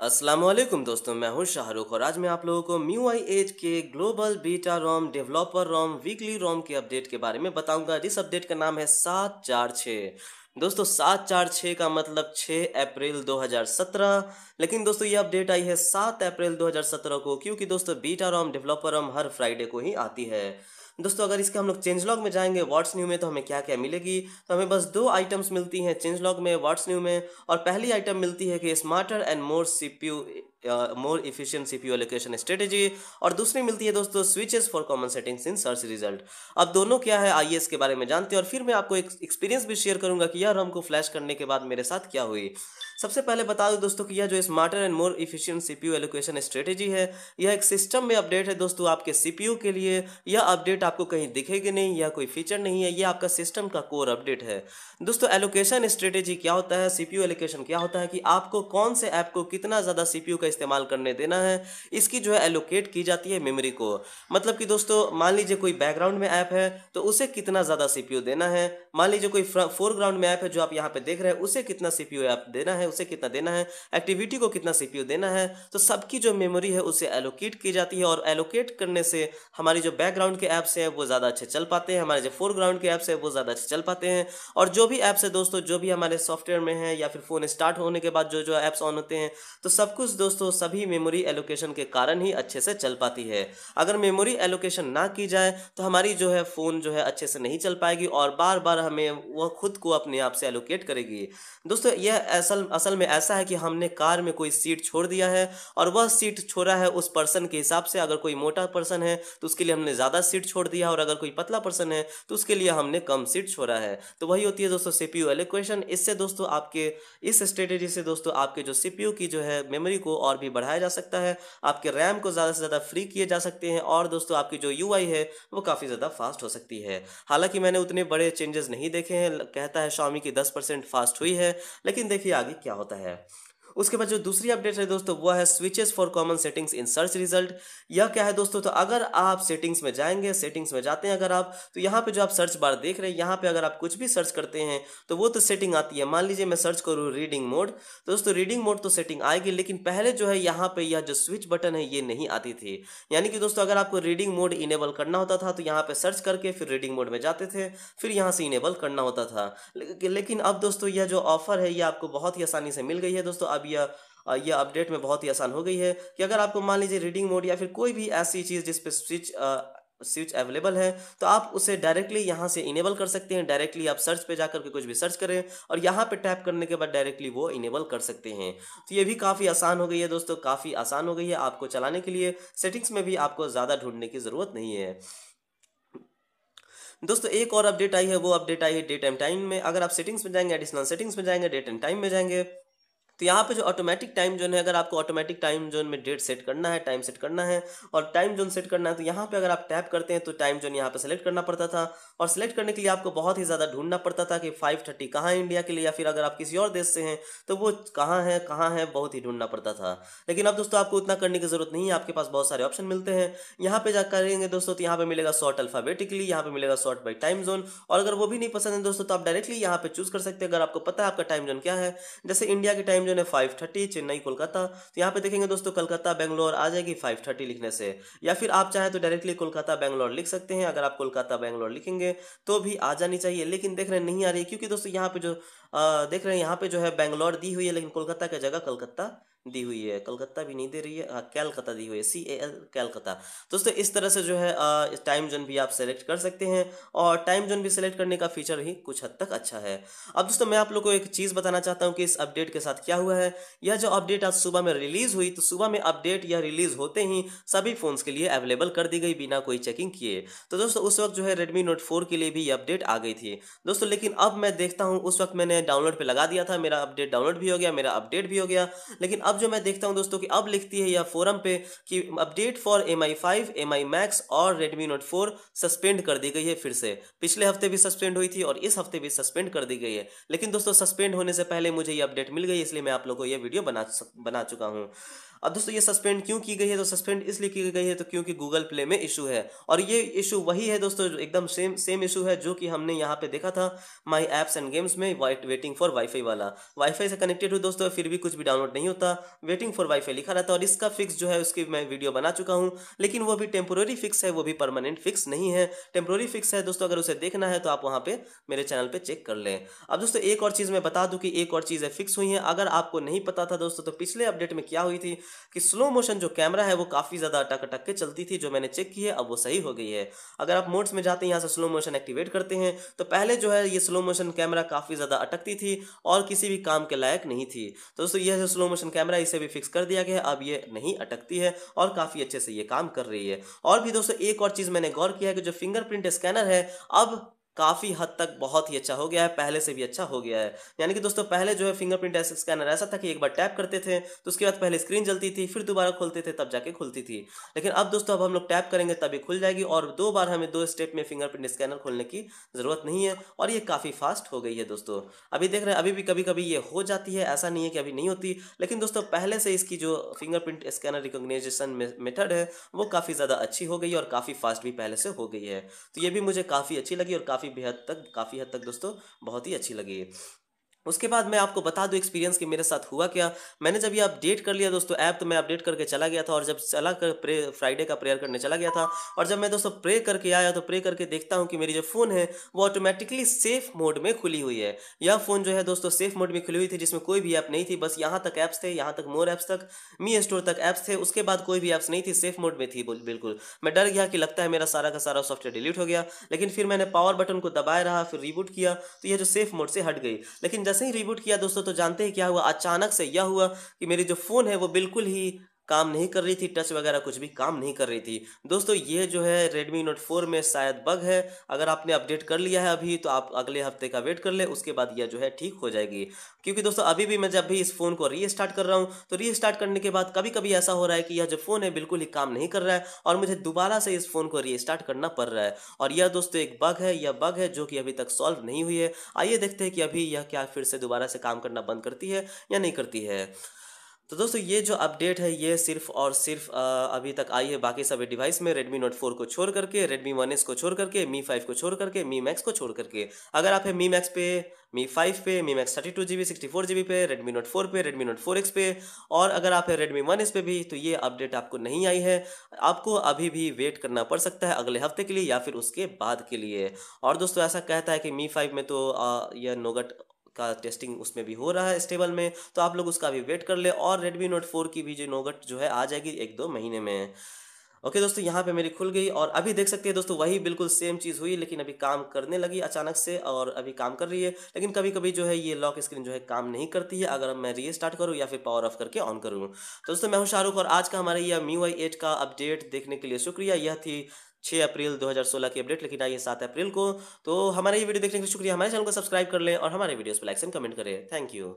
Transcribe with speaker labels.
Speaker 1: वालेकुम दोस्तों, मैं हूँ शाहरुख और आज मैं आप लोगों को म्यू आई एज के global beta ROM developer ROM weekly ROM के अपडेट के बारे में बताऊँगा। जिस अपडेट का नाम है सात चार छः दोस्तों, सात चार छः का मतलब छः अप्रैल 2017 लेकिन दोस्तों, ये अपडेट आई है सात अप्रैल 2017 को, क्योंकि दोस्तों बीटा रोम डेवलपर रोम हर फ्राइडे को ही आती है। दोस्तों, अगर इसके हम लोग चेंज लॉग में जाएँगे व्हाट्स न्यू में तो हमें क्या क्या मिलेगी? तो हमें बस दो आइटम्स मिलती हैं चेंज लॉग में व्हाट्स न्यू में, और पहली आइटम मिलती है कि smarter and more CPU more efficient CPU allocation strategy और दूसरी मिलती है दोस्तों switches for common settings in search result अब दोनों क्या है आईएएस के बारे में जानते हैं, और फिर मैं आपको एक एक्सपीरियंस भी शेयर करूँगा कि यार हमको फ्लैश करने के बाद मेरे साथ क्या हुई। सबसे पहले बता दूँ दोस्तों कि यह जो smarter and more efficient CPU allocation strategy है, यह एक सिस्टम में अपडेट है दोस्तों आपके सीपीयू के लिए। यह अपडेट आपको कहीं दिखेगी नहीं, यह कोई फीचर नहीं है, यह आपका सिस्टम का कोर अपडेट है। दोस्तों एलोकेशन स्ट्रेटेजी क्या होता है सीपीयू एलोकेशन क्या होता है कि आपको कौन से ऐप को कितना ज़्यादा सीपीयू का इस्तेमाल करने देना है, इसकी जो है एलोकेट की जाती है मेमोरी को। मतलब कि दोस्तों मान लीजिए कोई बैकग्राउंड में ऐप है तो उसे कितना ज़्यादा सीपीयू देना है? मान लीजिए कोई फोरग्राउंड में ऐप है जो आप यहाँ पे देख रहे हैं, उसे कितना सीपीयू ऐप देना है? उसे कितना देना है एक्टिविटी को कितना सीपीयू देना है तो सबकी जो मेमोरी है उसे एलोकेट की जाती है और एलोकेट करने से हमारी जो बैकग्राउंड के ऐप्स हैं वो ज़्यादा अच्छे चल पाते हैं, हमारे जो फोरग्राउंड के ऐप्स हैं वो ज़्यादा अच्छे चल पाते हैं। और जो भी ऐप्स है दोस्तों, जो भी हमारे सॉफ्टवेयर में है या फिर फ़ोन स्टार्ट होने के बाद जो जो ऐप्स ऑन होते हैं तो सब कुछ दोस्तों सभी मेमोरी एलोकेशन के कारण ही अच्छे से चल पाती है। अगर मेमोरी एलोकेशन ना की जाए तो हमारी जो है फ़ोन जो है अच्छे से नहीं चल पाएगी और बार बार हमें वह खुद को अपने आप से एलोकेट करेगी। दोस्तों, यह असल असल में ऐसा है कि हमने कार में कोई सीट छोड़ दिया है और वह सीट छोड़ा है उस पर्सन के हिसाब से। अगर कोई मोटा पर्सन है तो उसके लिए हमने ज़्यादा सीट छोड़ दिया और अगर कोई पतला पर्सन है तो उसके लिए हमने कम सीट छोड़ा है। तो वही होती है दोस्तों सीपीयू एलोकेशन इससे दोस्तों आपके, इस स्ट्रेटेजी से दोस्तों आपके जो सीपीयू की जो है मेमोरी को और भी बढ़ाया जा सकता है। आपके रैम को ज़्यादा से ज़्यादा फ्री किए जा सकते हैं और दोस्तों आपकी जो यूआई है, वो काफ़ी ज़्यादा फास्ट हो सकती है। हालाँकि मैंने उतने बड़े चेंजेस नहीं देखे हैं कहता है शामी की दस फास्ट हुई है, लेकिन देखिए आगे क्या होता है? उसके बाद जो दूसरी अपडेट है दोस्तों, वो है switches for common settings in search result यह क्या है दोस्तों तो अगर आप सेटिंग्स में जाएँगे सेटिंग्स में जाते हैं अगर आप तो यहाँ पे जो आप सर्च बार देख रहे हैं, यहाँ पे अगर आप कुछ भी सर्च करते हैं तो वो तो सेटिंग आती है। मान लीजिए मैं सर्च करूँ रीडिंग मोड तो दोस्तों रीडिंग मोड तो सेटिंग आएगी, लेकिन पहले जो है यहाँ पे यह जो स्विच बटन है, ये नहीं आती थी। यानी कि दोस्तों, अगर आपको रीडिंग मोड इनेबल करना होता था तो यहाँ पे सर्च करके फिर रीडिंग मोड में जाते थे, फिर यहाँ से इनेबल करना होता था। लेकिन अब दोस्तों, यह जो ऑफ़र है ये आपको बहुत ही आसानी से मिल गई है दोस्तों। अब यह यह अपडेट में बहुत ही आसान हो गई है कि अगर आपको मान लीजिए रीडिंग मोड या फिर कोई भी ऐसी चीज़ जिस पर स्विच स्विच अवेलेबल है तो आप उसे डायरेक्टली यहाँ से इनेबल कर सकते हैं। डायरेक्टली आप सर्च पे जाकर के कुछ भी सर्च करें और यहाँ पे टैप करने के बाद डायरेक्टली वो इनेबल कर सकते हैं। तो ये भी काफ़ी आसान हो गई है दोस्तों, काफ़ी आसान हो गई है आपको चलाने के लिए। सेटिंग्स में भी आपको ज़्यादा ढूँढने की ज़रूरत नहीं है। दोस्तों, एक और अपडेट आई है, वो अपडेट आई है डेट एंड टाइम में। अगर आप सेटिंग्स में जाएँगे एडिशनल सेटिंग्स में जाएँगे डेट एंड टाइम में जाएँगे तो यहाँ पे जो ऑटोमेटिक टाइम जोन है, अगर आपको ऑटोमेटिक टाइम जोन में डेट सेट करना है टाइम सेट करना है, और टाइम जोन सेट करना है तो यहाँ पे अगर आप टैप करते हैं तो टाइम जोन यहाँ पे सेलेक्ट करना पड़ता था। और सेलेक्ट करने के लिए आपको बहुत ही ज़्यादा ढूंढना पड़ता था कि फाइव थर्टी कहाँ है इंडिया के लिए, या फिर अगर आप किसी और देश से हैं तो वो कहाँ है कहाँ है, बहुत ही ढूंढना पड़ता था। लेकिन अब दोस्तों, आपको उतना करने की ज़रूरत नहीं है, आपके पास बहुत सारे ऑप्शन मिलते हैं। यहाँ पे जा करेंगे दोस्तों तो यहाँ पे मिलेगा शॉर्ट अल्फाबेटिकली यहाँ पे मिलेगा शॉर्ट बाई टाइम जोन और अगर वो भी नहीं पसंद है दोस्तों तो आप डायरेक्टली यहाँ पे चूज़ कर सकते हैं। अगर आपको पता है आपका टाइम जोन क्या है, जैसे इंडिया के टाइम जोन है फाइव थर्टी चेन्नई कोलकाता। तो यहाँ पे देखेंगे दोस्तों कलकत्ता बैंगलोर आ जाएगी फाइव थर्टी लिखने से। या फिर आप चाहें तो डायरेक्टली कोलकाता बैंगलोर लिख सकते हैं। अगर आप कोलकाता बैंगलोर लिखेंगे तो भी आ जानी चाहिए। लेकिन देख रहे नहीं आ रही क्योंकि दोस्तों यहाँ पे जो आ, देख रहे हैं यहाँ पे जो है बैंगलोर दी हुई है लेकिन कोलकाता की जगह कलकत्ता दी हुई है, कलकत्ता भी नहीं दे रही है हाँ कैलकत्ता दी हुई है सी ए एल कैलकत्ता। दोस्तों, इस तरह से जो है टाइम जोन भी आप सेलेक्ट कर सकते हैं और टाइम जोन भी सेलेक्ट करने का फीचर ही कुछ हद तक अच्छा है। अब दोस्तों, मैं आप लोग को एक चीज़ बताना चाहता हूँ कि इस अपडेट के साथ क्या हुआ है। यह जो अपडेट आज सुबह में रिलीज़ हुई तो सुबह में अपडेट यह रिलीज़ होते ही सभी फ़ोन्स के लिए अवेलेबल कर दी गई बिना कोई चेकिंग किए। तो दोस्तों, उस वक्त जो है रेडमी नोट फोर के लिए भी ये अपडेट आ गई थी। दोस्तों, लेकिन अब मैं देखता हूँ, उस वक्त मैंने डाउनलोड पर लगा दिया था, मेरा अपडेट डाउनलोड भी हो गया, मेरा अपडेट भी हो गया। लेकिन अब जो मैं देखता हूँ दोस्तों कि अब लिखती है यह फोरम पे कि update for M I five M I Max और रेडमी नोट फोर सस्पेंड कर दी गई है फिर से। पिछले हफ़्ते भी सस्पेंड हुई थी और इस हफ़्ते भी सस्पेंड कर दी गई है। लेकिन दोस्तों सस्पेंड होने से पहले मुझे ये अपडेट मिल गई, इसलिए मैं आप लोगों को यह वीडियो बना बना चुका हूँ। अब दोस्तों ये सस्पेंड क्यों की गई है? तो सस्पेंड इसलिए की गई है तो क्योंकि गूगल प्ले में इशू है। और ये इशू वही है दोस्तों एकदम सेम सेम इशू है, जो कि हमने यहाँ पे देखा था माई एप्स एंड गेम्स में वाइट वेटिंग फॉर वाईफाई वाला। वाईफाई से कनेक्टेड हो दोस्तों, फिर भी कुछ भी डाउनलोड नहीं होता। वेटिंग फॉर वाईफाई लिखा रहता और इसका फिक्स जो है, उसकी मैं वीडियो बना चुका हूँ। लेकिन वो भी टेम्पोररी फिक्स है, वो भी परमानेंट फिक्स नहीं है। टेम्पोररी फिक्स है दोस्तों, अगर उसे देखना है तो आप वहाँ पे मेरे चैनल पे चेक कर लें। अब दोस्तों, एक और चीज़ मैं बता दूँ कि एक और चीज़ें फिक्स हुई हैं। अगर आपको नहीं पता था दोस्तों तो पिछले अपडेट में क्या हुई थी? कि स्लो मोशन जो कैमरा है वो काफ़ी ज़्यादा अटक अटक के चलती थी, जो मैंने चेक की है, अब वो सही हो गई है। अगर आप मोड्स में जाते हैं, यहाँ से स्लो मोशन एक्टिवेट करते हैं तो पहले जो है ये स्लो मोशन कैमरा काफ़ी ज़्यादा अटकती थी और किसी भी काम के लायक नहीं थी। तो दोस्तों, यह जो स्लो मोशन कैमरा इसे भी फिक्स कर दिया गया है, अब ये नहीं अटकती है और काफ़ी अच्छे से ये काम कर रही है। और भी दोस्तों, एक और चीज़ मैंने गौर किया है कि जो फिंगरप्रिंट स्कैनर है, अब काफ़ी हद तक बहुत ही अच्छा हो गया है, पहले से भी अच्छा हो गया है। यानी कि दोस्तों, पहले जो है फिंगरप्रिंट स्कैनर ऐसा था कि एक बार टैप करते थे तो उसके बाद पहले स्क्रीन जलती थी, फिर दोबारा खोलते थे, तब जाके खुलती थी। लेकिन अब दोस्तों, अब हम लोग टैप करेंगे तभी खुल जाएगी और दो बार हमें दो स्टेप में फिंगरप्रिंट स्कैनर खोलने की ज़रूरत नहीं है और ये काफ़ी फास्ट हो गई है दोस्तों। अभी देख रहे हैं, अभी भी कभी कभी ये हो जाती है, ऐसा नहीं है कि अभी नहीं होती, लेकिन दोस्तों, पहले से इसकी जो फिंगरप्रिंट स्कैनर रिकोगनाइजेशन मेथड है, वो काफ़ी ज़्यादा अच्छी हो गई और काफ़ी फास्ट भी पहले से हो गई है। तो ये भी मुझे काफ़ी अच्छी लगी और काफ़ी बेहद तक काफ़ी काफ़ी हद तक दोस्तों बहुत ही अच्छी लगी उसके बाद मैं आपको बता दूँ एक्सपीरियंस कि मेरे साथ हुआ क्या। मैंने जब ये अपडेट कर लिया दोस्तों ऐप तो मैं अपडेट करके चला गया था और जब चला कर प्रे फ्राइडे का प्रेयर करने चला गया था और जब मैं दोस्तों प्रे करके आया तो प्रे करके देखता हूँ कि मेरी जो फ़ोन है, वो ऑटोमेटिकली सेफ़ मोड में खुली हुई है। यह फ़ोन जो है दोस्तों सेफ़ मोड में खुली हुई थी, जिसमें कोई भी ऐप नहीं थी, बस यहाँ तक ऐप्स थे, यहाँ तक मोर ऐप्स तक मी स्टोर तक ऐप्स थे, उसके बाद कोई भी ऐप्स नहीं थी सेफ़ मोड में थी बिल्कुल। मैं डर गया कि लगता है मेरा सारा का सारा सॉफ्टवेयर डिलीट हो गया, लेकिन फिर मैंने पावर बटन को दबाए रहा, फिर रिबूट किया तो यह जो सेफ़ मोड से हट गई। लेकिन जैसे ही रिबूट किया, दोस्तों तो जानते हैं क्या हुआ? अचानक से यह हुआ कि मेरी जो फ़ोन है, वो बिल्कुल ही काम नहीं कर रही थी, टच वगैरह कुछ भी काम नहीं कर रही थी। दोस्तों, ये जो है रेडमी नोट 4 में शायद बग है। अगर आपने अपडेट कर लिया है अभी तो आप अगले हफ़्ते का वेट कर ले, उसके बाद यह जो है ठीक हो जाएगी। क्योंकि दोस्तों, अभी भी मैं जब भी इस फ़ोन को रीस्टार्ट कर रहा हूँ तो रीस्टार्ट करने के बाद कभी कभी ऐसा हो रहा है कि यह जो फ़ोन है बिल्कुल ही काम नहीं कर रहा है और मुझे दोबारा से इस फ़ोन को रीस्टार्ट करना पड़ रहा है। और यह दोस्तों एक बग है, यह बग है जो कि अभी तक सॉल्व नहीं हुई है। आइए देखते हैं कि अभी यह क्या फिर से दोबारा से काम करना बंद करती है या नहीं करती है। तो दोस्तों, ये जो अपडेट है, ये सिर्फ़ और सिर्फ़ अभी तक आई है। बाकी सभी डिवाइस में Redmi Note 4 को छोड़ करके, Redmi One S को छोड़ करके, Mi 5 को छोड़ करके, Mi Max को छोड़ करके। अगर आप है Mi Max पे, Mi 5 पे, Mi Max thirty two G B sixty four G पे, Redmi Note 4 पे, Redmi Note 4X पे, और अगर आप है Redmi One S पे भी तो ये अपडेट आपको नहीं आई है। आपको अभी भी वेट करना पड़ सकता है अगले हफ़्ते के लिए या फिर उसके बाद के लिए। और दोस्तों, ऐसा कहता है कि Mi 5 में तो यह नोगट का टेस्टिंग उसमें भी हो रहा है स्टेबल में तो आप लोग उसका भी वेट कर ले और रेडमी नोट फोर की भी जो नोगट जो है आ जाएगी एक दो महीने में। ओके okay, दोस्तों यहाँ पे मेरी खुल गई और अभी देख सकते हैं दोस्तों वही बिल्कुल सेम चीज़ हुई लेकिन अभी काम करने लगी अचानक से और अभी काम कर रही है। लेकिन कभी कभी जो है ये लॉक स्क्रीन जो है काम नहीं करती है अगर मैं री स्टार्ट करूँ या फिर पावर ऑफ़ करके ऑन करूँ। तो दोस्तों मैं हूँ शाहरुख और आज का हमारे यह मी वाई का अपडेट देखने के लिए शुक्रिया। यह थी छः अप्रैल 2016 की अपडेट, लेकिन आइए सात अप्रैल को। तो हमारे ये वीडियो देखने के लिए शुक्रिया। हमारे चैनल को सब्सक्राइब कर लें और हमारे वीडियोस पर लाइक एंड कमेंट करें। Thank you.